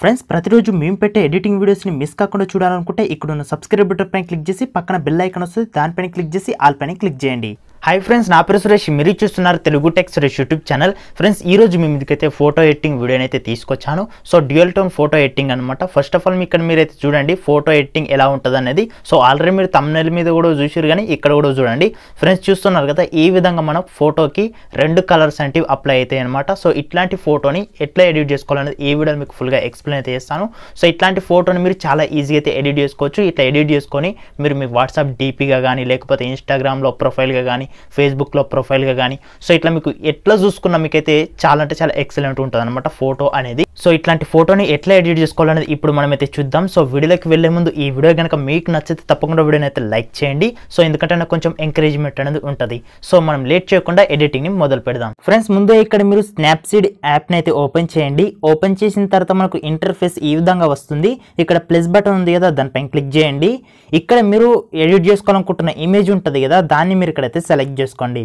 Friends ప్రతిరోజు మేము పెట్టే ఎడిటింగ్ వీడియోస్ని మిస్ కాకుండా చూడాలనుకుంటే ఇక్కడ ఉన్న సబ్స్క్రైబ్ బటన్ పైన క్లిక్ చేసి పక్కన బెల్ ఐకాన్ వస్తుంది దానిపైన క్లిక్ చేసి ఆల్ పైన క్లిక్ చేయండి. హాయ్ ఫ్రెండ్స్ నా పేరు సురేష్. మీరు చూస్తున్నారు Telugu tech Suresh YouTube channel. Friends ఈ రోజు మీ మీదకైతే ఫోటో ఎడిటింగ్ వీడియోని అయితే తీసుకొచ్చాను. So dual tone photo editing అనమాట ఫస్ట్ ఆఫ్ ఆల్ మీ ఇక్కడ మీరైతే చూడండి ఫోటో ఎడిటింగ్ ఎలా ఉంటుంది అనేది సో ఆల్రెడీ మీరు తమ్నెల్ మీద కూడా చూసారు కానీ ఇక్కడ కూడా చూడండి. ఫ్రెండ్స్ చూస్తున్నారు కదా ఈ విధంగా మనం ఫోటోకి రెండు కలర్స్ అంటే అప్లై అవుతాయి అనమాట సో ఇట్లాంటి ఫోటోని ఎట్లా ఎడిట్ చేసుకోవాలనేది ఈ వీడియో మీకు ఫుల్గా ఎక్స్ప్లెయిన్ అయితే చేస్తాను. సో ఇట్లాంటి ఫోటోని మీరు చాలా ఈజీగా అయితే ఎడిట్ చేసుకోవచ్చు. ఇట్లా ఎడిట్ చేసుకొని మీరు మీ వాట్సాప్ డీపీగా కానీ లేకపోతే ఇన్స్టాగ్రామ్లో ప్రొఫైల్గా కానీ ఫేస్బుక్లో ప్రొఫైల్గా కానీ. సో ఇట్లా మీకు ఎట్లా చూసుకున్నా మీకైతే చాలా అంటే చాలా ఎక్సలెంట్ ఉంటుంది అనమాట ఫోటో అనేది. సో ఇట్లాంటి ఫోటోని ఎట్లా ఎడిట్ చేసుకోవాలనేది ఇప్పుడు మనం అయితే చూద్దాం. సో వీడియోలోకి వెళ్ళే ముందు ఈ వీడియో కనుక మీకు నచ్చితే తప్పకుండా వీడియోని అయితే లైక్ చేయండి. సో ఎందుకంటే నాకు కొంచెం ఎంకరేజ్మెంట్ అనేది ఉంటుంది. సో మనం లేట్ చేయకుండా ఎడిటింగ్ని మొదలు పెడదాం. ఫ్రెండ్స్ ముందు ఇక్కడ మీరు స్నాప్సీడ్ యాప్ని అయితే ఓపెన్ చేయండి. ఓపెన్ చేసిన తర్వాత మనకు ఇంటర్ఫేస్ ఈ విధంగా వస్తుంది. ఇక్కడ ప్లస్ బటన్ ఉంది కదా దానిపైన క్లిక్ చేయండి. ఇక్కడ మీరు ఎడిట్ చేసుకోవాలనుకుంటున్న ఇమేజ్ ఉంటుంది కదా దాన్ని మీరు ఇక్కడైతే సెలెక్ట్ చేసుకోండి.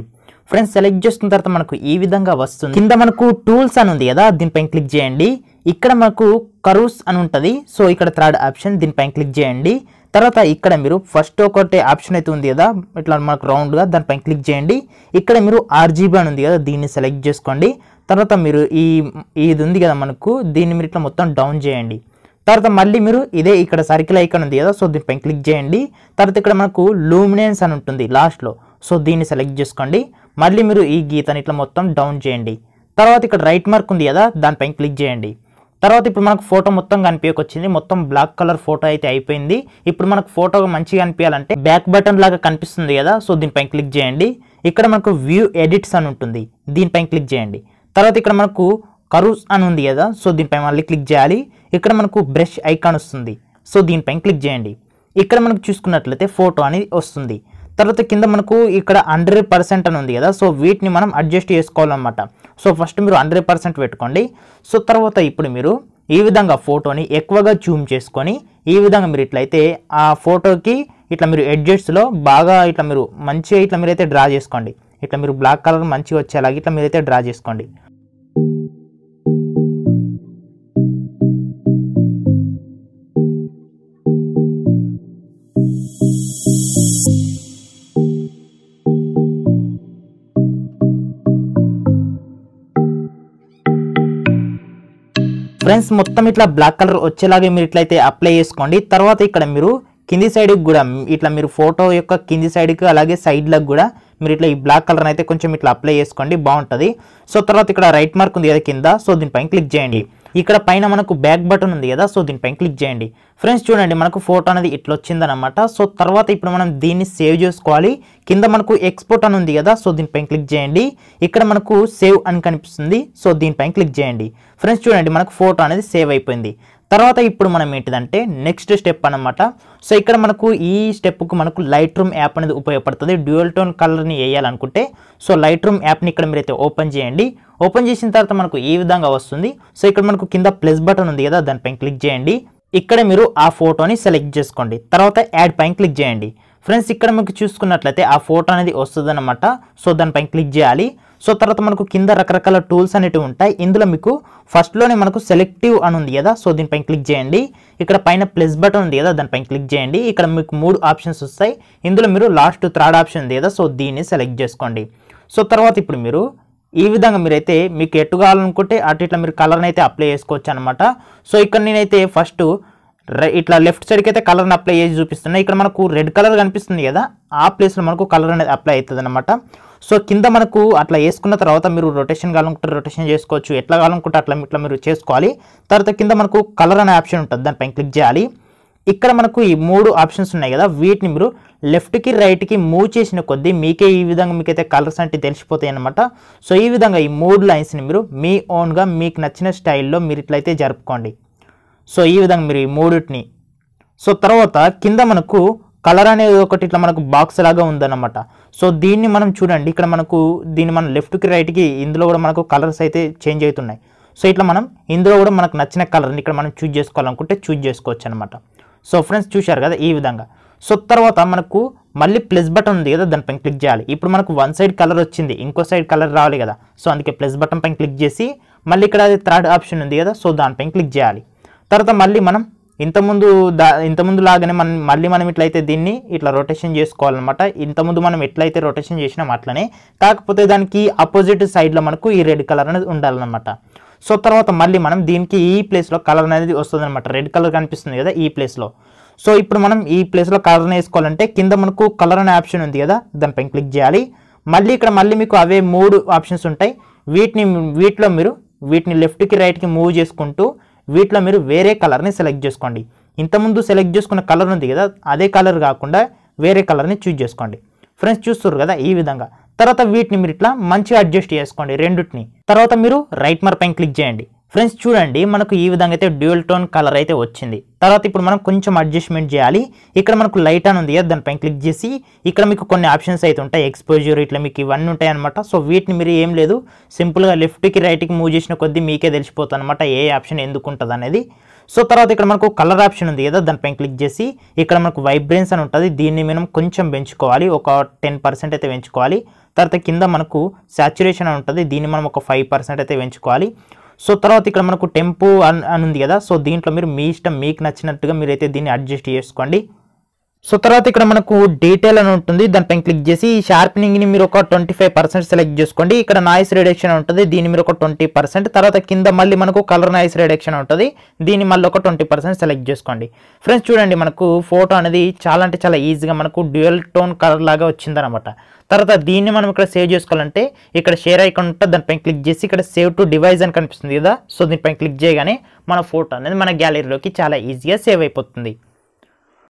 ఫ్రెండ్స్ సెలెక్ట్ చేసుకున్న తర్వాత మనకు ఈ విధంగా వస్తుంది. కింద మనకు టూల్స్ అని ఉంది కదా దీనిపైన క్లిక్ చేయండి. ఇక్కడ మనకు కరూస్ అని ఉంటుంది. సో ఇక్కడ థర్డ్ ఆప్షన్. దీనిపైన క్లిక్ చేయండి. తర్వాత ఇక్కడ మీరు ఫస్ట్ ఒకటి ఆప్షన్ అయితే ఉంది కదా. ఇట్లా మనకు రౌండ్గా దానిపైన క్లిక్ చేయండి. ఇక్కడ మీరు ఆర్జీబీ అని ఉంది కదా. దీన్ని సెలెక్ట్ చేసుకోండి. తర్వాత మీరు ఈ ఇది ఉంది కదా మనకు. దీన్ని మీరు ఇట్లా మొత్తం డౌన్ చేయండి. తర్వాత మళ్ళీ మీరు ఇదే ఇక్కడ సర్కిల్ ఐకాన్ ఉంది కదా. సో దీనిపైన క్లిక్ చేయండి. తర్వాత ఇక్కడ మనకు లూమినెన్స్ అని ఉంటుంది లాస్ట్లో సో దీన్ని సెలెక్ట్ చేసుకోండి. మళ్ళీ మీరు ఈ గీతని ఇట్లా మొత్తం డౌన్ చేయండి. తర్వాత ఇక్కడ రైట్ మార్క్ ఉంది కదా. దానిపైన క్లిక్ చేయండి. తర్వాత ఇప్పుడు మనకు ఫోటో మొత్తం కనిపించకొచ్చింది. మొత్తం బ్లాక్ కలర్ ఫోటో అయితే అయిపోయింది. ఇప్పుడు మనకు ఫోటో మంచిగా కనిపించాలంటే బ్యాక్ బటన్ లాగా కనిపిస్తుంది కదా. సో దీనిపైన క్లిక్ చేయండి. ఇక్కడ మనకు వ్యూ ఎడిట్స్ అని ఉంటుంది. దీనిపైన క్లిక్ చేయండి. తర్వాత ఇక్కడ మనకు కరూస్ అని ఉంది కదా. సో దీనిపై మళ్ళీ క్లిక్ చేయాలి. ఇక్కడ మనకు బ్రష్ ఐకాన్ వస్తుంది. సో దీనిపైన క్లిక్ చేయండి. ఇక్కడ మనకు చూసుకున్నట్లయితే ఫోటో అనేది వస్తుంది. తర్వాత కింద మనకు ఇక్కడ హండ్రెడ్ పర్సెంట్ అని ఉంది కదా సో వీటిని మనం అడ్జస్ట్ చేసుకోవాలన్నమాట. సో ఫస్ట్ మీరు హండ్రెడ్ పర్సెంట్ పెట్టుకోండి. సో తర్వాత ఇప్పుడు మీరు ఈ విధంగా ఫోటోని ఎక్కువగా జూమ్ చేసుకొని ఈ విధంగా మీరు ఇట్లయితే ఆ ఫోటోకి ఇట్లా మీరు ఎడ్జెట్స్లో బాగా ఇట్లా మీరు మంచిగా ఇట్లా మీరైతే డ్రా చేసుకోండి. ఇట్లా మీరు బ్లాక్ కలర్ మంచిగా వచ్చేలాగా ఇట్లా మీరైతే డ్రా చేసుకోండి. ఫ్రెండ్స్ మొత్తం ఇట్లా బ్లాక్ కలర్ వచ్చేలాగా మీరు ఇట్లయితే అప్లై చేసుకోండి. తర్వాత ఇక్కడ మీరు కింది సైడ్కి కూడా ఇట్లా మీరు ఫోటో యొక్క కింది సైడ్కి అలాగే సైడ్లకు కూడా మీరు ఇట్లా ఈ బ్లాక్ కలర్ అయితే కొంచెం ఇట్లా అప్లై చేసుకోండి బాగుంటుంది. సో తర్వాత ఇక్కడ రైట్ మార్క్ ఉంది కదా కింద సో దీనిపైన క్లిక్ చేయండి. ఇక్కడ పైన మనకు బ్యాక్ బటన్ ఉంది కదా సో దీనిపైన క్లిక్ చేయండి. ఫ్రెండ్స్ చూడండి మనకు ఫోటో అనేది ఇట్లా వచ్చిందనమాట సో తర్వాత ఇప్పుడు మనం దీన్ని సేవ్ చేసుకోవాలి. కింద మనకు ఎక్స్పోర్ట్ అని ఉంది కదా సో దీనిపైన క్లిక్ చేయండి. ఇక్కడ మనకు సేవ్ అని కనిపిస్తుంది సో దీనిపైన క్లిక్ చేయండి. ఫ్రెండ్స్ చూడండి మనకు ఫోటో అనేది సేవ్ అయిపోయింది. తర్వాత ఇప్పుడు మనం ఏంటిదంటే నెక్స్ట్ స్టెప్ అనమాట సో ఇక్కడ మనకు ఈ స్టెప్కు మనకు లైట్ రూమ్ యాప్ అనేది ఉపయోగపడుతుంది. డ్యూయల్ టోన్ కలర్ని వేయాలనుకుంటే సో లైట్ రూమ్ యాప్ని ఇక్కడ మీరైతే ఓపెన్ చేయండి. ఓపెన్ చేసిన తర్వాత మనకు ఈ విధంగా వస్తుంది. సో ఇక్కడ మనకు కింద ప్లస్ బటన్ ఉంది కదా దానిపైన క్లిక్ చేయండి. ఇక్కడ మీరు ఆ ఫోటోని సెలెక్ట్ చేసుకోండి. తర్వాత యాడ్ పైన క్లిక్ చేయండి. ఫ్రెండ్స్ ఇక్కడ మీకు చూసుకున్నట్లయితే ఆ ఫోటో అనేది వస్తుంది సో దానిపైన క్లిక్ చేయాలి. సో తర్వాత మనకు కింద రకరకాల టూల్స్ అనేటివి ఉంటాయి. ఇందులో మీకు ఫస్ట్లోనే మనకు సెలెక్టివ్ అని ఉంది కదా సో దీనిపైన క్లిక్ చేయండి. ఇక్కడ పైన ప్లస్ బటన్ ఉంది కదా దానిపైన క్లిక్ చేయండి. ఇక్కడ మీకు మూడు ఆప్షన్స్ వస్తాయి. ఇందులో మీరు లాస్ట్ థర్డ్ ఆప్షన్ ఉంది కదా సో దీన్ని సెలెక్ట్ చేసుకోండి. సో తర్వాత ఇప్పుడు మీరు ఈ విధంగా మీరైతే మీకు ఎటు కావాలనుకుంటే అటు ఇట్లా మీరు కలర్ని అయితే అప్లై చేసుకోవచ్చు అనమాట సో ఇక్కడ నేనైతే ఫస్ట్ ఇట్లా లెఫ్ట్ సైడ్కి అయితే కలర్ని అప్లై చేసి చూపిస్తున్నా. ఇక్కడ మనకు రెడ్ కలర్ కనిపిస్తుంది కదా ఆ ప్లేస్లో మనకు కలర్ అనేది అప్లై అవుతుంది అనమాట సో కింద మనకు అట్లా వేసుకున్న తర్వాత మీరు రొటేషన్ కావాలనుకుంటే రొటేషన్ చేసుకోవచ్చు. ఎట్లా కావాలనుకుంటే అట్లా ఇట్లా మీరు చేసుకోవాలి. తర్వాత కింద మనకు కలర్ అనే ఆప్షన్ ఉంటుంది. దానిపైన క్లిక్ చేయాలి. ఇక్కడ మనకు ఈ మూడు ఆప్షన్స్ ఉన్నాయి కదా. వీటిని మీరు లెఫ్ట్కి రైట్కి మూవ్ చేసిన కొద్దీ మీకే ఈ విధంగా మీకైతే కలర్స్ అంటే తెలిసిపోతాయి అనమాట సో ఈ విధంగా ఈ మూడు లైన్స్ని మీరు మీ ఓన్గా మీకు నచ్చిన స్టైల్లో మీరు ఇట్లయితే జరుపుకోండి. సో ఈ విధంగా మీరు ఈ మూడిటిని. సో తర్వాత కింద మనకు కలర్ అనేది ఒకటి ఇట్లా మనకు బాక్స్ లాగా ఉందన్నమాట. సో దీన్ని మనం చూడండి. ఇక్కడ మనకు దీన్ని మనం లెఫ్ట్కి రైట్కి ఇందులో కూడా మనకు కలర్స్ అయితే చేంజ్ అవుతున్నాయి. సో ఇట్లా మనం ఇందులో కూడా మనకు నచ్చిన కలర్ని ఇక్కడ మనం చూజ్ చేసుకోవాలనుకుంటే చూజ్ చేసుకోవచ్చు అనమాట సో ఫ్రెండ్స్ చూశారు కదా ఈ విధంగా. సో తర్వాత మనకు మళ్ళీ ప్లస్ బటన్ ఉంది కదా దానిపైన క్లిక్ చేయాలి. ఇప్పుడు మనకు వన్ సైడ్ కలర్ వచ్చింది ఇంకో సైడ్ కలర్ రావాలి కదా. సో అందుకే ప్లస్ బటన్ పైన క్లిక్ చేసి మళ్ళీ ఇక్కడ అది థర్డ్ ఆప్షన్ ఉంది కదా సో దానిపైన క్లిక్ చేయాలి. తర్వాత మళ్ళీ మనం ఇంతకుముందు దా ఇంతకుముందు లాగానే మనం మళ్ళీ మనం ఇట్లయితే దీన్ని ఇట్లా రొటేషన్ చేసుకోవాలన్నమాట. ఇంతకుముందు మనం ఎట్లయితే రొటేషన్ చేసినాం అట్లనే. కాకపోతే దానికి అపోజిట్ సైడ్లో మనకు ఈ రెడ్ కలర్ అనేది ఉండాలన్నమాట. సో తర్వాత మళ్ళీ మనం దీనికి ఈ ప్లేస్లో కలర్ అనేది వస్తుంది అనమాట రెడ్ కలర్ కనిపిస్తుంది కదా ఈ ప్లేస్లో సో ఇప్పుడు మనం ఈ ప్లేస్లో కలర్ వేసుకోవాలంటే కింద మనకు కలర్ అనే ఆప్షన్ ఉంది కదా దానిపైన క్లిక్ చేయాలి. మళ్ళీ ఇక్కడ మళ్ళీ మీకు అవే మూడు ఆప్షన్స్ ఉంటాయి. వీటిని వీటిలో మీరు వీటిని లెఫ్ట్కి రైట్కి మూవ్ చేసుకుంటూ వీటిలో మీరు వేరే కలర్ని సెలెక్ట్ చేసుకోండి. ఇంతకుముందు సెలెక్ట్ చేసుకున్న కలర్ ఉంది కదా అదే కలర్ కాకుండా వేరే కలర్ని చూజ్ చేసుకోండి. ఫ్రెండ్స్ చూస్తారు కదా ఈ విధంగా. తర్వాత వీటిని మీరు ఇట్లా మంచిగా అడ్జస్ట్ చేసుకోండి రెండుటిని. తర్వాత మీరు రైట్ మర్ పైన క్లిక్ చేయండి. ఫ్రెండ్స్ చూడండి మనకు ఈ విధంగా అయితే డ్యూయల్ టోన్ కలర్ అయితే వచ్చింది. తర్వాత ఇప్పుడు మనం కొంచెం అడ్జస్ట్మెంట్ చేయాలి. ఇక్కడ మనకు లైట్ అని ఉంది కదా దానిపైన క్లిక్ చేసి ఇక్కడ మీకు కొన్ని ఆప్షన్స్ అయితే ఉంటాయి. ఎక్స్పోజర్ ఇట్లా మీకు ఇవన్నీ ఉంటాయి అనమాట సో వీటిని మీరు ఏం లేదు సింపుల్గా లెఫ్ట్కి రైట్కి మూవ్ చేసిన కొద్దీ మీకే తెలిసిపోతుంది అనమాట ఏ ఆప్షన్ ఎందుకు ఉంటుంది అనేది. సో తర్వాత ఇక్కడ మనకు కలర్ ఆప్షన్ ఉంది కదా దానిపైన క్లిక్ చేసి ఇక్కడ మనకు వైబ్రెన్స్ అని ఉంటుంది. దీన్ని మనం కొంచెం పెంచుకోవాలి. ఒక టెన్ పర్సెంట్ అయితే పెంచుకోవాలి. తర్వాత కింద మనకు సాచురేషన్ అని ఉంటుంది. దీన్ని మనం ఒక ఫైవ్ పర్సెంట్ అయితే పెంచుకోవాలి. సో తర్వాత ఇక్కడ మనకు టెంపు అని అని ఉంది కదా సో దీంట్లో మీరు మీ ఇష్టం మీకు నచ్చినట్టుగా మీరైతే దీన్ని అడ్జస్ట్ చేసుకోండి. సో తర్వాత ఇక్కడ మనకు డీటెయిల్ అని ఉంటుంది. దానిపైన క్లిక్ చేసి ఈ షార్పెనింగ్ని మీరు ఒక ట్వంటీ ఫైవ్ పర్సెంట్ సెలెక్ట్ చేసుకోండి. ఇక్కడ నాయిస్ రిడక్షన్ ఉంటుంది. దీన్ని మీరు ఒక ట్వంటీ పర్సెంట్ తర్వాత కింద మళ్ళీ మనకు కలర్ నాయిస్ రిడక్షన్ ఉంటుంది. దీన్ని మళ్ళీ ఒక ట్వంటీ పర్సెంట్ సెలెక్ట్ చేసుకోండి. ఫ్రెండ్స్ చూడండి మనకు ఫోటో అనేది చాలా అంటే చాలా ఈజీగా మనకు డ్యూయల్ టోన్ కలర్ లాగా వచ్చిందనమాట. తర్వాత దీన్ని మనం ఇక్కడ సేవ్ చేసుకోవాలంటే ఇక్కడ షేర్ ఐకాన్ ఉంటుంది దానిపైన క్లిక్ చేసి ఇక్కడ సేవ్ టు డివైజ్ అని కనిపిస్తుంది కదా. సో దీనిపైన క్లిక్ చేయగానే మన ఫోటో అనేది మన గ్యాలరీలోకి చాలా ఈజీగా సేవ్ అయిపోతుంది.